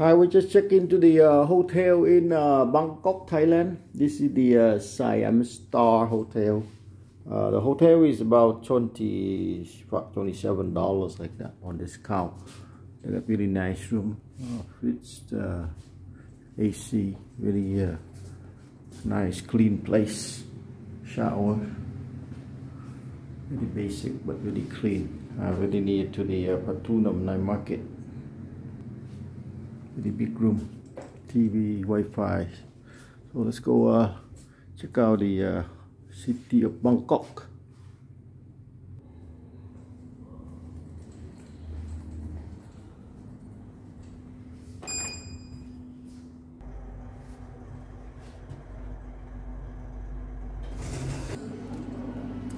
Hi, we just checked into the uh, hotel in uh, Bangkok, Thailand. This is the uh, Siam Star Hotel. Uh, the hotel is about 20 $27 like that on discount. They got really nice room. Oh, it's uh, AC, really uh, nice clean place. Shower. Really basic but really clean. Really near to the uh, Pratunam Night Market the big room TV Wi-Fi. So let's go uh, check out the uh, city of Bangkok.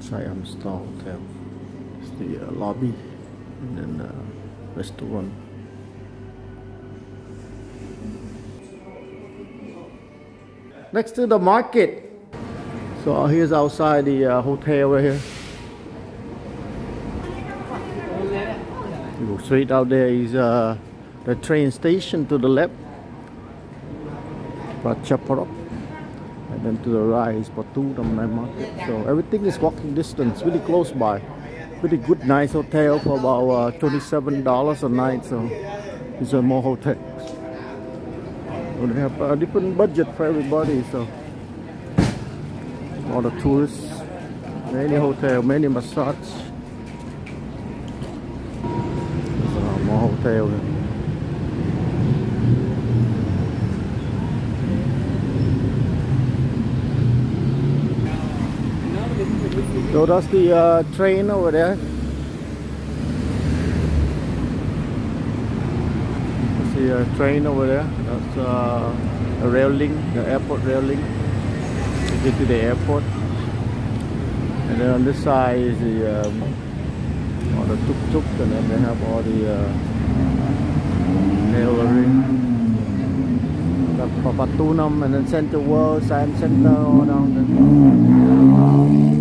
Siam Star Hotel. It's the uh, lobby and then uh, restaurant next to the market. So here's outside the uh, hotel right here. Straight out there is uh, the train station to the left. Ratchaprarop. And then to the right is Night Market. So everything is walking distance, really close by. Really good, nice hotel for about uh, $27 a night. So these are more hotels they have a different budget for everybody so. All the tourists many hotel many massage. Uh, more hotel. So that's the uh, train over there see a train over there. That's uh, a rail link, the airport rail link to get to the airport. And then on this side is the um, all the tuk tuk, and then they have all the uh. Got Pratunam and then Central World, Science Center, all down there.